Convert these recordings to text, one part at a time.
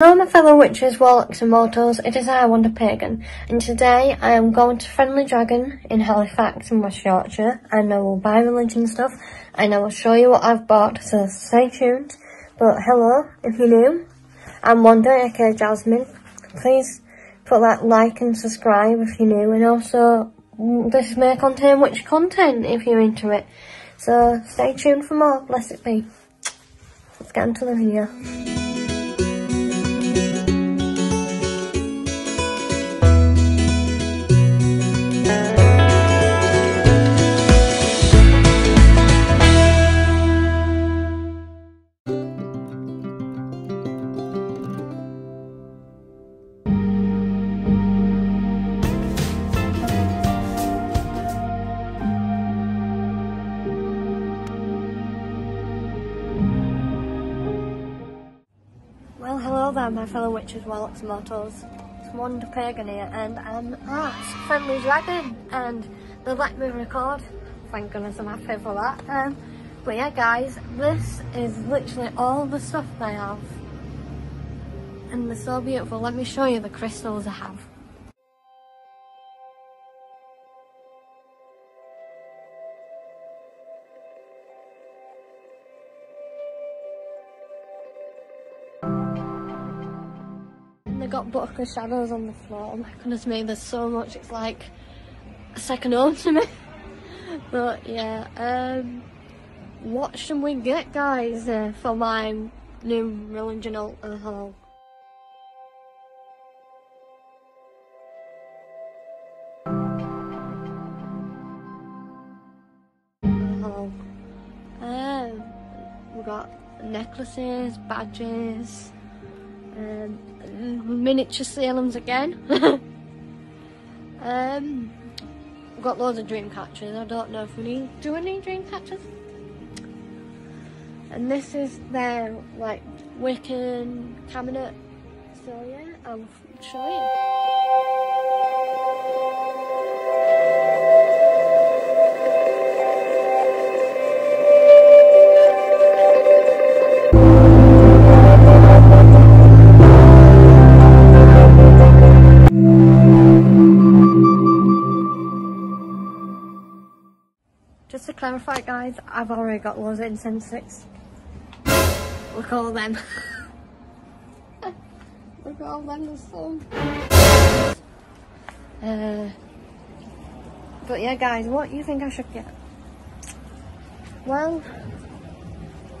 Hello my fellow witches, warlocks and mortals, it is I, Wanda Pagan, and today I am going to Friendly Dragon in Halifax in West Yorkshire, and I will buy religion stuff, and I will show you what I've bought, so stay tuned. But hello, if you're new, I'm Wonder, aka Jasmine. Please put that like and subscribe if you're new, and also mm, this may contain witch content if you're into it. So stay tuned for more, bless it be. Let's get into the video. Fellow witches, warlocks mortals. It's Wanda Pagan here and I'm at Friendly Dragon and they let me record. Thank goodness I'm happy for that. Um, but yeah guys, this is literally all the stuff I have. And they're so beautiful. Let me show you the crystals I have. Got of Shadows on the floor. Oh my goodness me, there's so much. It's like a second home to me. but yeah, um, what should we get, guys, uh, for my new religion altar haul? Um, we got necklaces, badges, um, miniature Salems again. um, we've got loads of dream catchers. I don't know if we need, do we need dream catchers? And this is their like Wiccan cabinet. So yeah, I'll show you. To clarify guys, I've already got loads of incense sticks. Look at all them. Look at all them, there's some. Uh, but yeah guys, what do you think I should get? Well,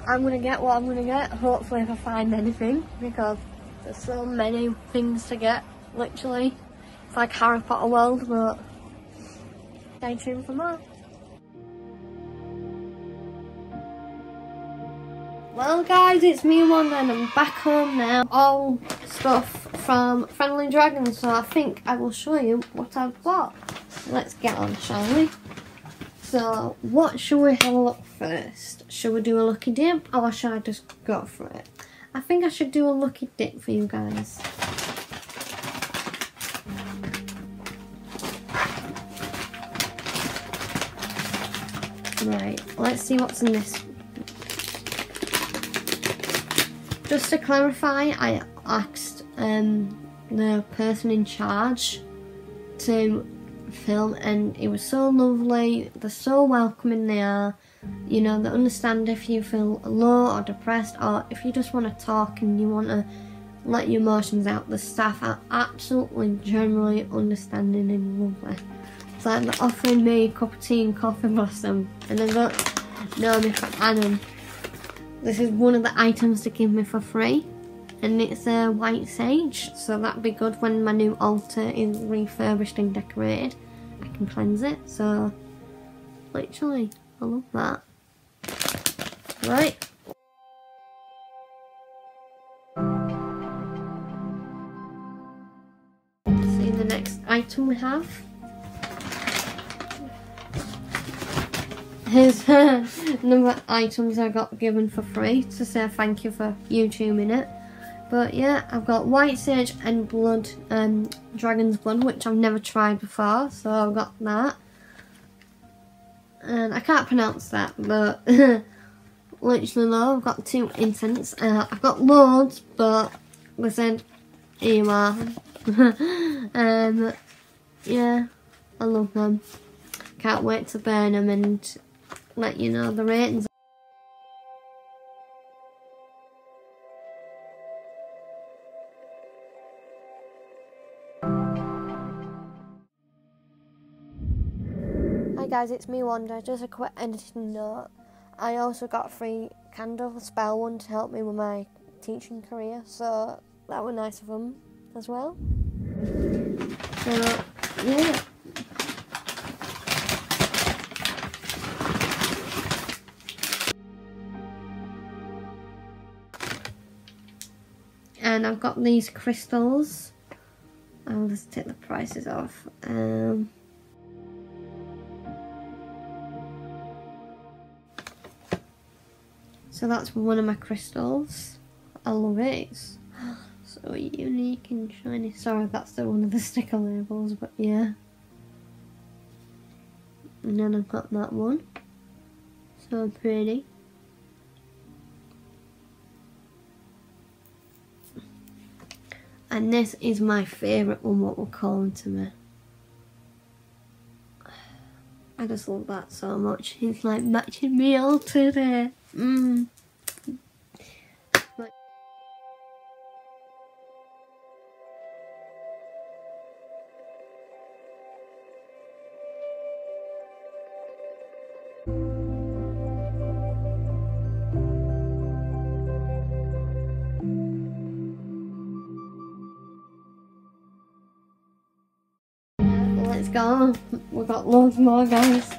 I'm gonna get what I'm gonna get, hopefully if I find anything, because there's so many things to get, literally. It's like Harry Potter world, but stay tuned for more. Well guys, it's me one and I'm back home now. All stuff from Friendly Dragon, so I think I will show you what I've got. Let's get on, shall we? So, what should we have a look first? Should we do a lucky dip or should I just go for it? I think I should do a lucky dip for you guys. Right, let's see what's in this Just to clarify, I asked um, the person in charge to film and it was so lovely, they're so welcoming they are, you know, they understand if you feel low or depressed or if you just want to talk and you want to let your emotions out, the staff are absolutely generally understanding and lovely. It's like they're offering me a cup of tea and coffee bless them and they don't know me Annan. This is one of the items to give me for free and it's a white sage so that'd be good when my new altar is refurbished and decorated. I can cleanse it so literally I love that. Right. See the next item we have Here's number items I got given for free to say thank you for YouTubing it. But yeah, I've got White Sage and Blood, um, Dragon's Blood, which I've never tried before, so I've got that. And I can't pronounce that, but literally low. I've got two incense. Uh, I've got loads, but here you are. um, yeah, I love them. Can't wait to burn them and let you know the ratings. Hi guys, it's me Wanda. Just a quick editing note. I also got a free candle spell one to help me with my teaching career, so that was nice of them as well. So yeah. I've got these crystals. I'll just take the prices off. Um, so that's one of my crystals. I love it. It's so unique and shiny. Sorry, that's the one of the sticker labels, but yeah. And then I've got that one. So pretty. And this is my favourite one, what we're calling to me. I just love that so much. It's like matching me all today. Mmm. Let's. We've got loads more, guys.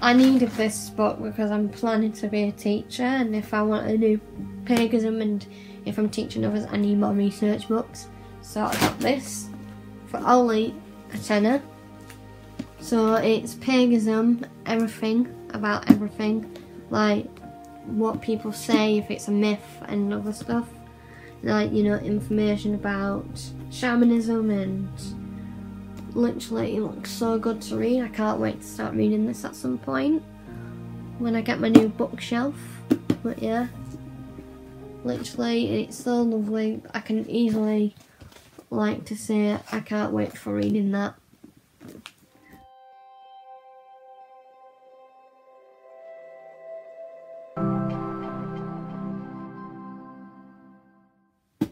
I needed this book because I'm planning to be a teacher and if I want to do paganism and if I'm teaching others, I need more research books. So I got this for only a tenner. So it's paganism, everything, about everything. Like what people say, if it's a myth and other stuff. Like, you know, information about shamanism and literally it looks so good to read. I can't wait to start reading this at some point when I get my new bookshelf. But yeah, literally it's so lovely. I can easily like to say I can't wait for reading that.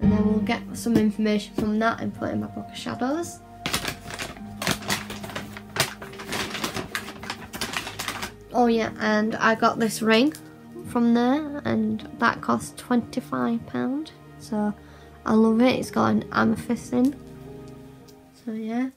And then we'll get some information from that and put in my book of shadows. Oh yeah, and I got this ring from there and that cost £25. So I love it, it's got an amethyst in. So yeah.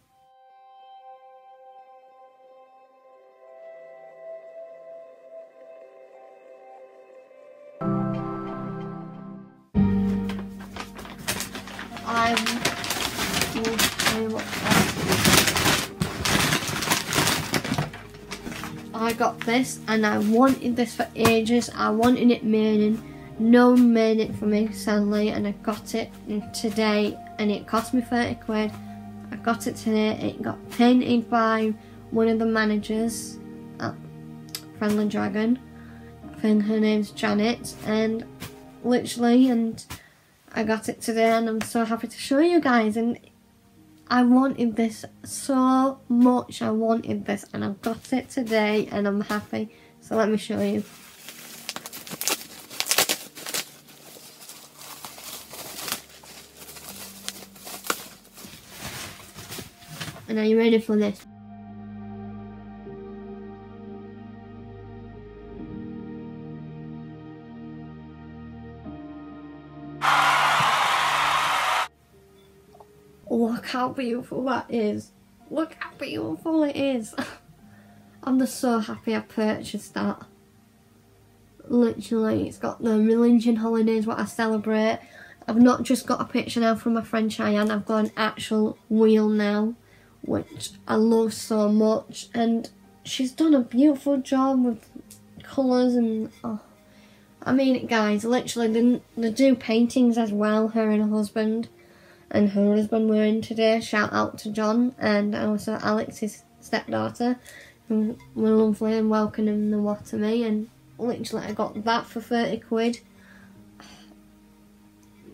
I got this and I wanted this for ages. I wanted it in. No one made it for me sadly and I got it today and it cost me 30 quid. I got it today. It got painted by one of the managers at Friendly Dragon. I think her name's Janet and literally and I got it today and I'm so happy to show you guys and I wanted this so much. I wanted this and I've got it today and I'm happy. So let me show you. And are you ready for this? Look how beautiful that is. Look how beautiful it is. I'm just so happy I purchased that. Literally, it's got the religion holidays, what I celebrate. I've not just got a picture now from my friend Cheyenne, I've got an actual wheel now, which I love so much. And she's done a beautiful job with colours and, oh. I mean, guys, literally, they, they do paintings as well, her and her husband and her husband were in today. Shout out to John and also Alex, his stepdaughter, who were lovely and welcoming the to me. And literally, I got that for 30 quid.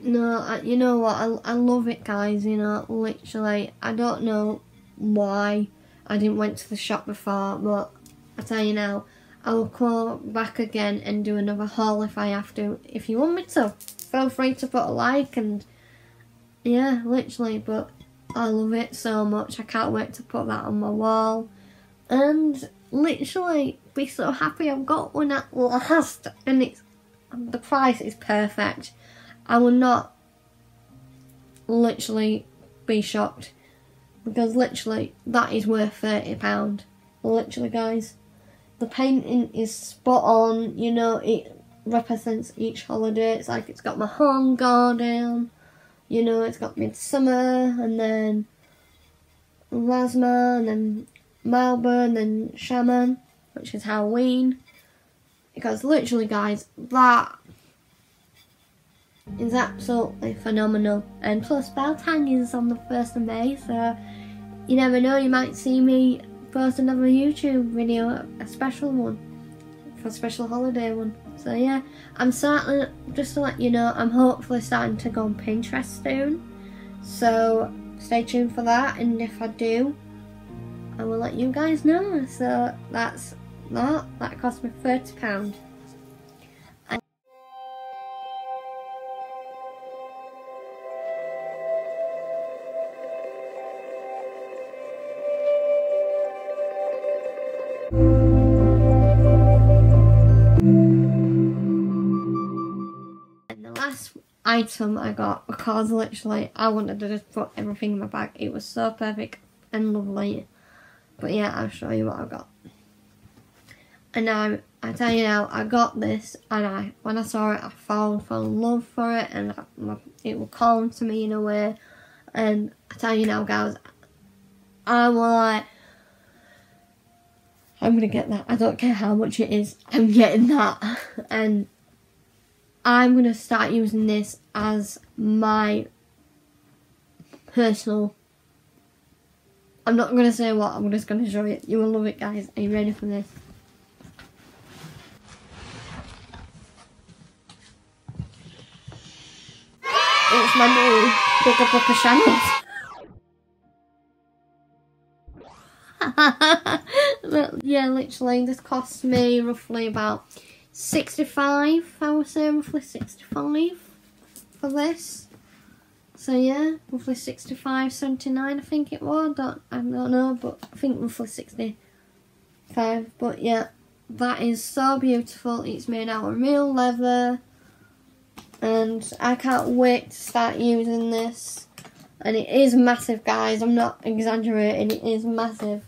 No, I, you know what? I, I love it, guys. You know, literally, I don't know why I didn't went to the shop before, but I tell you now, I will come back again and do another haul if I have to. If you want me to, feel free to put a like and yeah, literally. But I love it so much. I can't wait to put that on my wall and literally be so happy I've got one at last. And it's the price is perfect. I will not literally be shocked because literally that is worth £30. Literally, guys. The painting is spot on, you know, it represents each holiday. It's like it's got my home garden, you know, it's got midsummer and then Lasma, and then Mabon and then Samhain, which is Halloween. Because literally, guys, that is absolutely phenomenal. And plus, Beltane is on the 1st of May, so you never know, you might see me post another YouTube video, a special one, for a special holiday one. So yeah, I'm starting, just to let you know, I'm hopefully starting to go on Pinterest soon. So stay tuned for that, and if I do, I will let you guys know. So that's that. That cost me £30. Item I got because literally I wanted to just put everything in my bag. It was so perfect and lovely. But yeah, I'll show you what I got. And now, I tell you now, I got this and I, when I saw it, I fell, in love for it and I, it was calm to me in a way. And I tell you now, guys, I'm like, I'm gonna get that. I don't care how much it is. I'm getting that. And I'm going to start using this as my personal I'm not going to say what, I'm just going to show you. You will love it guys. Are you ready for this? It's my new Bigger of channels. yeah, literally, this cost me roughly about 65, I would say roughly 65 for this. So yeah, roughly 65, 79 I think it was, I don't, I don't know, but I think roughly 65. But yeah, that is so beautiful. It's made out of real leather. And I can't wait to start using this. And it is massive, guys. I'm not exaggerating. It is massive.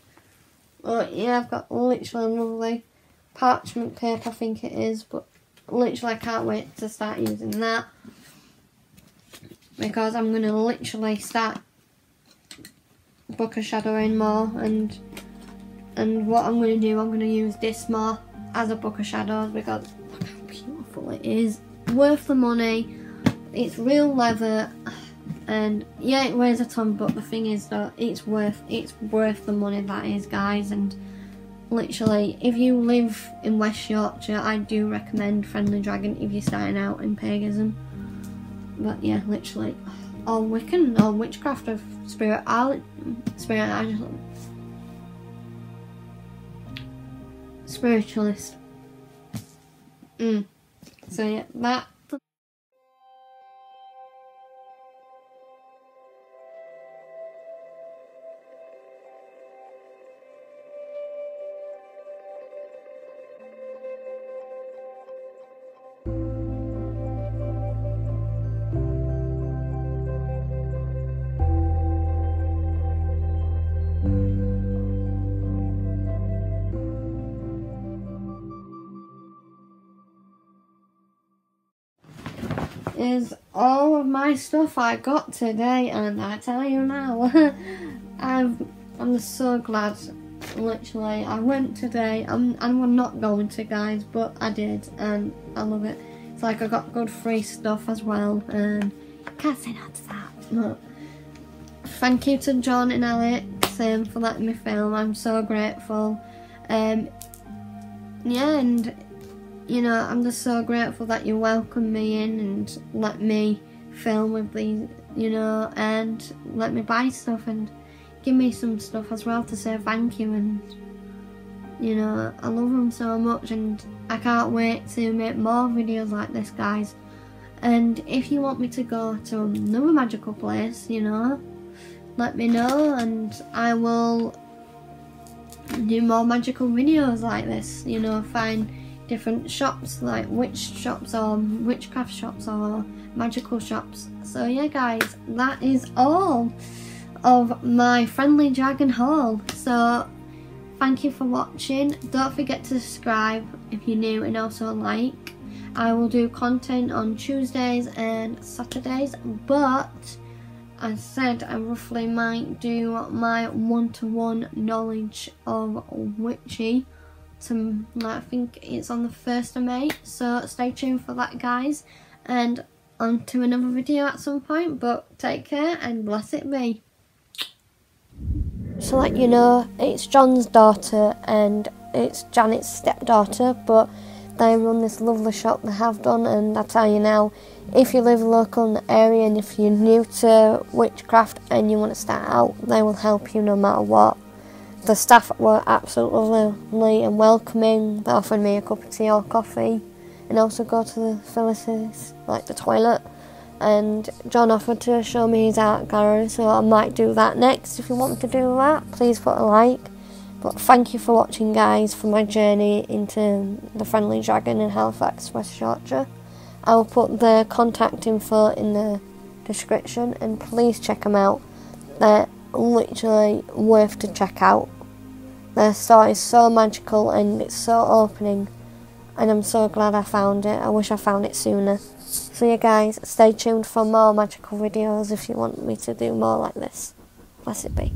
But yeah, I've got literally lovely parchment paper, I think it is, but literally I can't wait to start using that. Because I'm going to literally start book of shadowing more and and what I'm going to do, I'm going to use this more as a book of shadows because look how beautiful it is. Worth the money, it's real leather. And yeah it weighs a ton but the thing is that it's worth it's worth the money that is guys and literally, if you live in West Yorkshire, I do recommend Friendly Dragon if you're starting out in paganism. But yeah, literally, all Wiccan, all witchcraft of spirit, spirit, I just, spiritualist. Mm. So yeah, that is all of my stuff I got today and I tell you now I'm I'm so glad literally. I went today I'm I'm not going to guys but I did and I love it. It's like I got good free stuff as well and can't say no to that but thank you to John and Alex um, for letting me film. I'm so grateful. Um yeah and you know, I'm just so grateful that you welcomed me in and let me film with these, you know, and let me buy stuff and give me some stuff as well to say thank you and you know I love them so much and I can't wait to make more videos like this guys. And if you want me to go to another magical place you know let me know and I will do more magical videos like this you know find different shops like witch shops or witchcraft shops or magical shops. So yeah guys that is all of my friendly dragon haul. So thank you for watching. Don't forget to subscribe if you're new and also like. I will do content on Tuesdays and Saturdays but I said I roughly might do my one-to-one -one knowledge of witchy to I think it's on the 1st of May so stay tuned for that guys and on to another video at some point but take care and bless it be. So let you know it's John's daughter and it's Janet's stepdaughter but they run this lovely shop they have done and I tell you now if you live local in the area and if you're new to witchcraft and you want to start out they will help you no matter what. The staff were absolutely lovely and welcoming. They offered me a cup of tea or coffee and also go to the facilities like the toilet and John offered to show me his art gallery so I might do that next if you want me to do that please put a like but thank you for watching guys for my journey into the Friendly Dragon in Halifax, West Yorkshire. I will put the contact info in the description and please check them out. They're literally worth to check out. Their store is so magical and it's so opening and I'm so glad I found it. I wish I found it sooner. So yeah guys, stay tuned for more magical videos if you want me to do more like this. Bless it be.